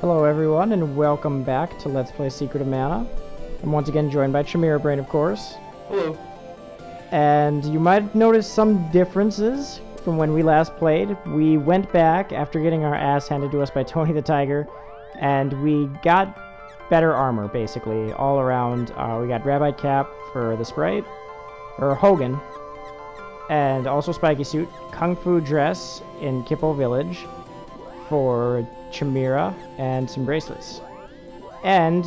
Hello everyone and welcome back to Let's Play Secret of Mana. I'm once again joined by Chimera Brain, of course. Hello. And you might notice some differences from when we last played. We went back after getting our ass handed to us by Tony the Tiger, and we got better armor, basically, all around. Uh, we got Rabite Cap for the Sprite, or Hogan, and also Spiky Suit, Kung Fu Dress in Kippo Village for Chimera, and some bracelets. And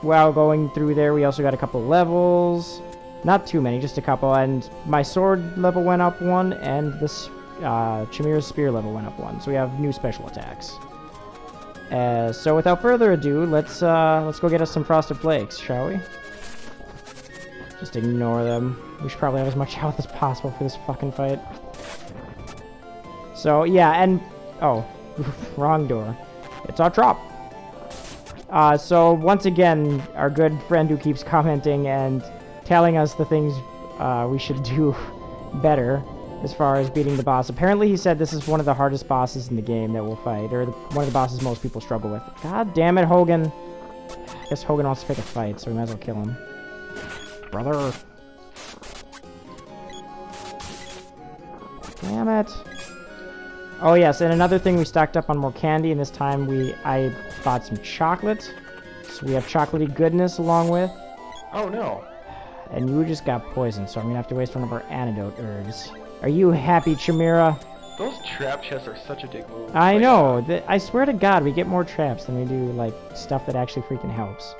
while going through there, we also got a couple levels. Not too many, just a couple. And my sword level went up one, and this uh, Chimera's spear level went up one. So we have new special attacks. Uh, so without further ado, let's uh, let's go get us some frosted flakes, shall we? Just ignore them. We should probably have as much health as possible for this fucking fight. So yeah, and oh, wrong door. It's our drop. Uh, so once again, our good friend who keeps commenting and telling us the things uh, we should do better as far as beating the boss. Apparently he said this is one of the hardest bosses in the game that we'll fight, or the, one of the bosses most people struggle with. God damn it, Hogan. I guess Hogan wants to pick a fight, so we might as well kill him. Brother. Damn it. Oh yes, and another thing, we stocked up on more candy, and this time we I bought some chocolate. So we have chocolatey goodness along with. Oh no. And you just got poisoned, so I'm gonna have to waste one of our antidote herbs. Are you happy, Chimera? Those trap chests are such a dick move. I Like, know. I swear to God, we get more traps than we do, like, stuff that actually freaking helps.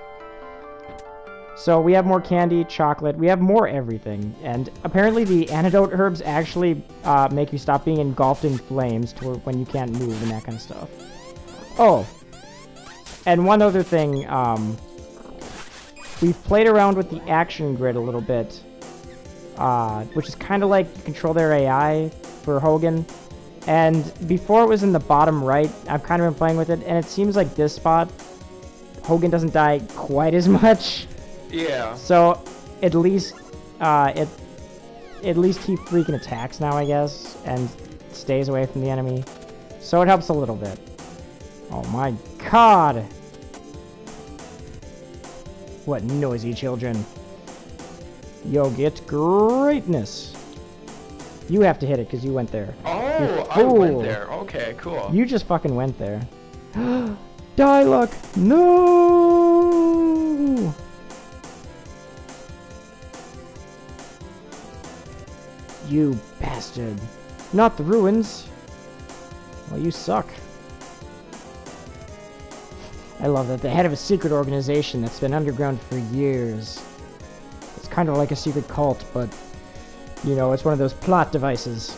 So we have more candy, chocolate, we have more everything. And apparently the antidote herbs actually uh, make you stop being engulfed in flames to when you can't move and that kind of stuff. Oh. And one other thing, um, we've played around with the action grid a little bit. Uh, which is kind of like control their AI for Hogan. And before it was in the bottom right, I've kind of been playing with it, and it seems like this spot, Hogan doesn't die quite as much. Yeah. So at least, uh, it, at least he freaking attacks now, I guess, and stays away from the enemy. So it helps a little bit. Oh my god! What noisy children. You'll get greatness. You have to hit it because you went there. Oh, I went there. Okay, cool. You just fucking went there. Die, Diluc! No! You bastard. Not the ruins. Well, you suck. I love that. The head of a secret organization that's been underground for years. It's kind of like a secret cult, but, you know, it's one of those plot devices.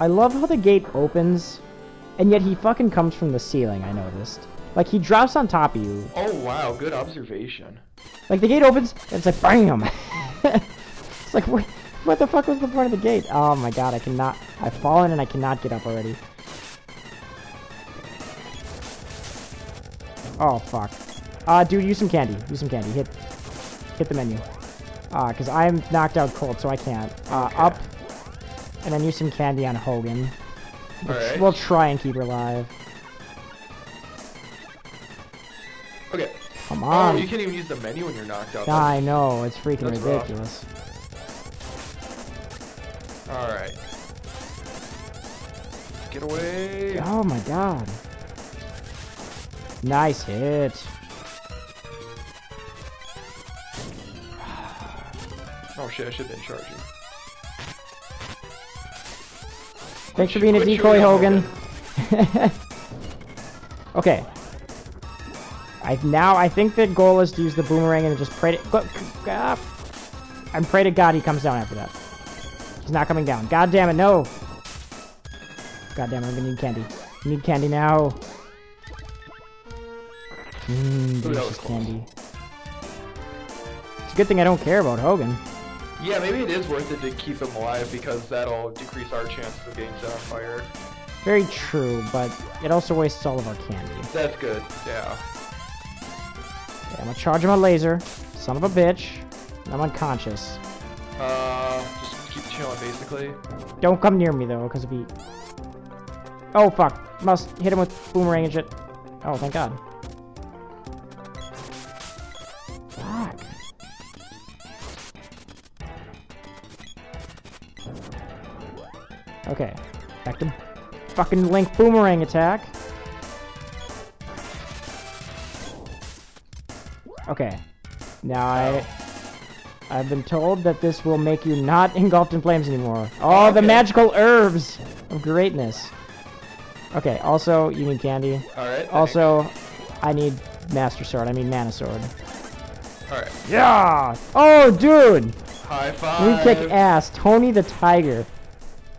I love how the gate opens, and yet he fucking comes from the ceiling, I noticed. Like, he drops on top of you. Oh wow, good observation. Like, the gate opens, and it's like, BAM! it's like, what, what the fuck was the point of the gate? Oh my god, I cannot... I've fallen and I cannot get up already. Oh, fuck. Uh, dude, use some candy. Use some candy. Hit, hit the menu. Uh, because I'm knocked out cold, so I can't. Uh, Okay. up, and then use some candy on Hogan. We'll, tr- Alright. we'll try and keep her alive. Come Oh, you can't even use the menu when you're knocked out. I know, it's freaking That's ridiculous. Alright. Get away. Oh my god. Nice hit. Oh shit, I should have been charging. Thanks for being a decoy, Hogan. okay. I now I think the goal is to use the boomerang and just pray to ah. I'm pray to God he comes down after that. He's not coming down. God damn it, no. God damn it, I'm gonna need candy. Need candy now. Mmm, delicious candy. It's a good thing I don't care about Hogan. Yeah, maybe it is worth it to keep him alive because that'll decrease our chance of getting set on fire. Very true, but it also wastes all of our candy. That's good. Yeah. I'm gonna charge him a laser. Son of a bitch. I'm unconscious. Uh, just keep chilling, basically. Don't come near me though, because if he. Oh fuck! Must hit him with boomerang and shit. Oh, thank God. Fuck. Okay, back to fucking Link boomerang attack. Okay, now I I've been told that this will make you not engulfed in flames anymore. Oh, the magical herbs of greatness. Okay, also, you need candy. Alright. Also, I need Master Sword. I mean Mana Sword. Alright. Yeah! Oh, dude! High five! We kick ass. Tony the Tiger.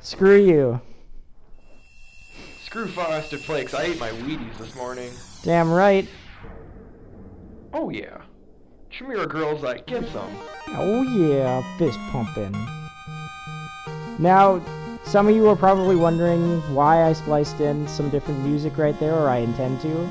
Screw you. Screw Frosted Flakes. I ate my Wheaties this morning. Damn right. Oh yeah. Chimera girls like get some. Oh yeah, fist pumping. Now, some of you are probably wondering why I spliced in some different music right there, or I intend to.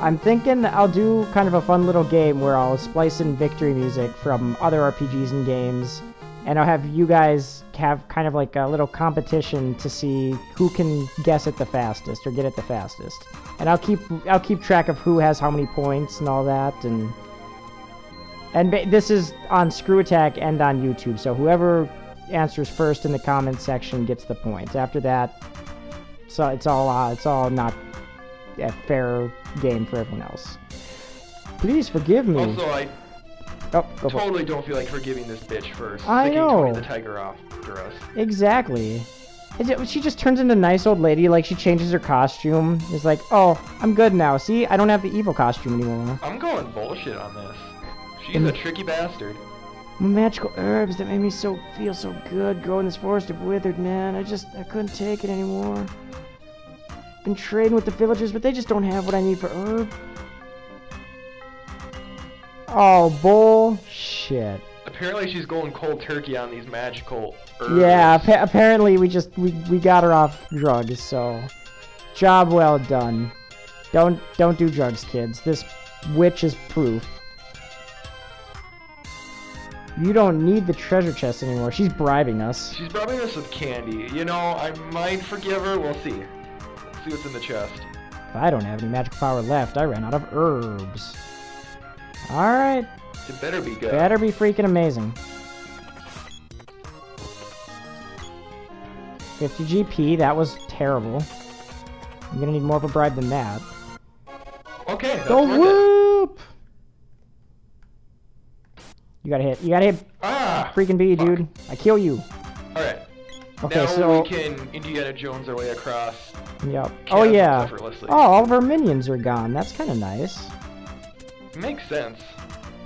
I'm thinking I'll do kind of a fun little game where I'll splice in victory music from other RPGs and games, and I'll have you guys have kind of like a little competition to see who can guess it the fastest or get it the fastest. And I'll keep I'll keep track of who has how many points and all that, and and this is on ScrewAttack and on YouTube, so whoever answers first in the comments section gets the points. After that, so it's all uh, it's all not a fair game for everyone else. Please forgive me. Also, I oh, totally don't feel like forgiving this bitch first. I know. the Tiger off us. Exactly. Is it- She just turns into a nice old lady, like she changes her costume. It's like, oh, I'm good now. See, I don't have the evil costume anymore. I'm going bullshit on this. She's a tricky bastard. Magical herbs that made me so feel so good growing this forest of withered, man. I just I couldn't take it anymore. Been trading with the villagers, but they just don't have what I need for herb. Oh bullshit. Apparently she's going cold turkey on these magical. Yeah, appa- apparently we just we, we got her off drugs, so job well done. Don't don't do drugs, kids. This witch is proof. You don't need the treasure chest anymore. She's bribing us. She's bribing us with candy. You know, I might forgive her. We'll see. Let's see what's in the chest. If I don't have any magic power left, I ran out of herbs. Alright, It better be good. better be freaking amazing. 50 GP, that was terrible. I'm gonna need more of a bribe than that. Okay, Go worth it. whoop! You gotta hit. You gotta hit Ah! freaking B, fuck. dude. I kill you. Alright. Okay, now so. we can Indiana Jones our way across. Yep. Oh, yeah. Oh, all of our minions are gone. That's kind of nice. Makes sense.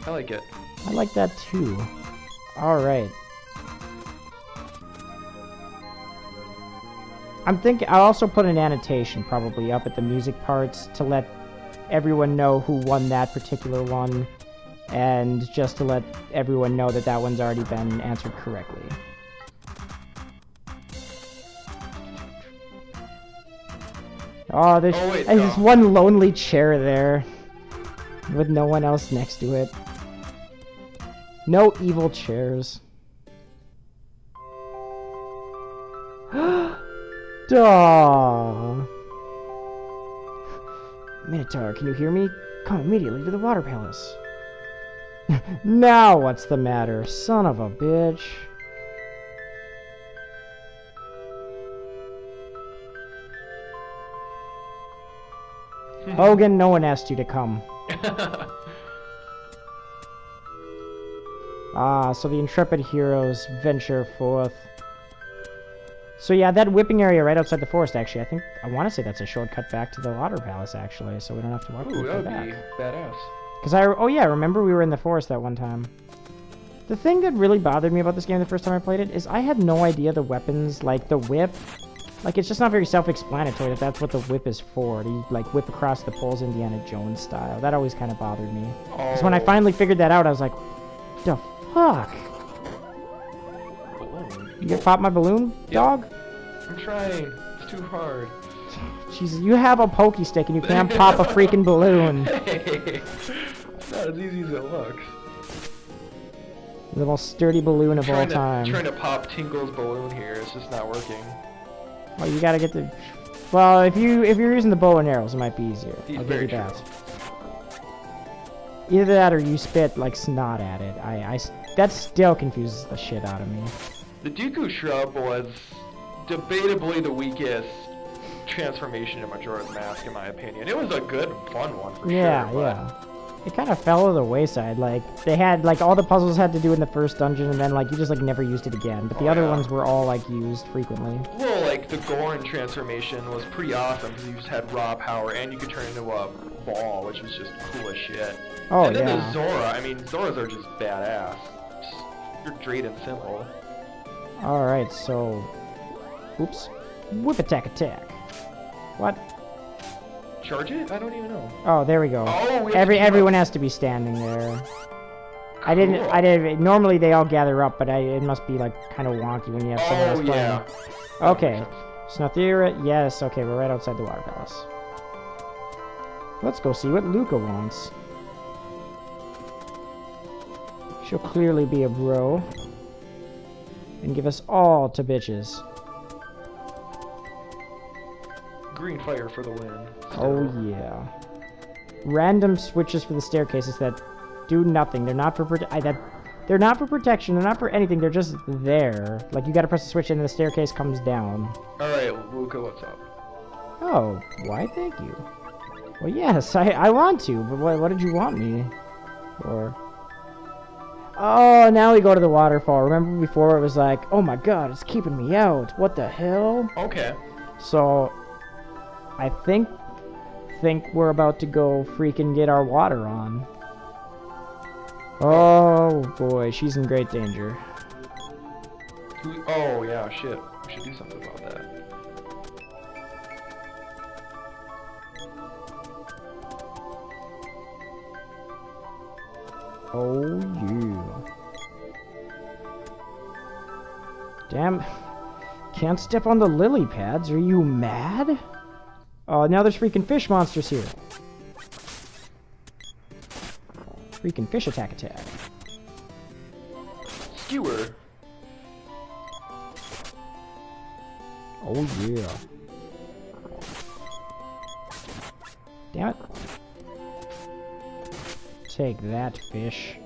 I like it. I like that too. Alright. I'm thinking I'll also put an annotation probably up at the music parts to let everyone know who won that particular one and just to let everyone know that that one's already been answered correctly. Oh, there's, Oh, wait, there's no. one lonely chair there with no one else next to it. No evil chairs. Duh. Minotaur, can you hear me? Come immediately to the water palace. now what's the matter, son of a bitch? Hogan, no one asked you to come. Ah, so the intrepid heroes venture forth. So yeah, that whipping area right outside the forest, actually, I think, I want to say that's a shortcut back to the water palace, actually, so we don't have to walk Ooh, that would be badass. Because I, oh yeah, remember we were in the forest that one time. The thing that really bothered me about this game the first time I played it is I had no idea the weapons, like the whip, like it's just not very self-explanatory that that's what the whip is for. To like whip across the poles Indiana Jones style. That always kind of bothered me. Because when I Oh, finally figured that out, I was like, the fuck? You gonna pop my balloon, Yep. dog? I'm trying. It's too hard. Jesus, you have a pokey stick and you can't pop a freaking balloon. Hey, it's not as easy as it looks. The most sturdy balloon of all to, time. trying to pop Tingle's balloon here, it's just not working. Well, you gotta get the. Well, if you if you're using the bow and arrows, it might be easier. He's I'll give very you true. that. Either that or you spit like snot at it. I I that still confuses the shit out of me. The Deku Scrub was debatably the weakest transformation in Majora's Mask, in my opinion. It was a good, fun one for Yeah, sure. but yeah. It kind of fell to the wayside. Like they had like all the puzzles had to do in the first dungeon, and then like you just like never used it again. But the Oh, other yeah. ones were all like used frequently. Well, like the Goron transformation was pretty awesome because you just had raw power and you could turn into a ball, which was just cool as shit. Oh and then yeah. the Zora, I mean, Zoras are just badass. Just, you're straight and simple. All right, so, oops, whip attack attack. What? Charge it? I don't even know. Oh, there we go. Oh, we Every up. everyone has to be standing there. I didn't. Cool. I didn't. Normally they all gather up, but I, it must be like kind of wonky when you have someone else Oh, playing. yeah. Okay. Snothera, yes. Okay, we're right outside the water palace. Let's go see what Luca wants. She'll clearly be a bro. And give us all to bitches. Green fire for the win. Oh yeah. Random switches for the staircases that do nothing. They're not for prote- I, that they're not for protection. They're not for anything. They're just there. Like you got to press the switch and the staircase comes down. Alright, Luca, what's up? Oh, why? Thank you. Well, yes, I I want to, but what what did you want me for? Oh, now we go to the waterfall. Remember before it was like, oh my god, it's keeping me out. What the hell? Okay. So, I think think we're about to go freaking get our water on. Oh boy, she's in great danger. Oh, yeah, shit. We should do something about that. Oh yeah. Damn. Can't step on the lily pads. Are you mad? Oh, now there's freaking fish monsters here. Freaking fish attack attack. Skewer. Oh yeah. Damn it. Take that, fish.